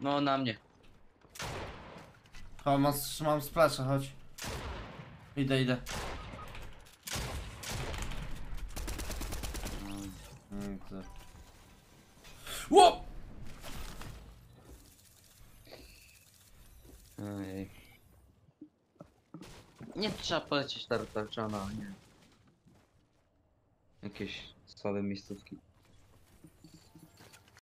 No na mnie. Chodź, mam, mam splasza, chodź. Idę, idę. Mm, to- Ło! Ojej. Nie trzeba polecieć tartaczana, nie. Jakieś słabe miejscówki.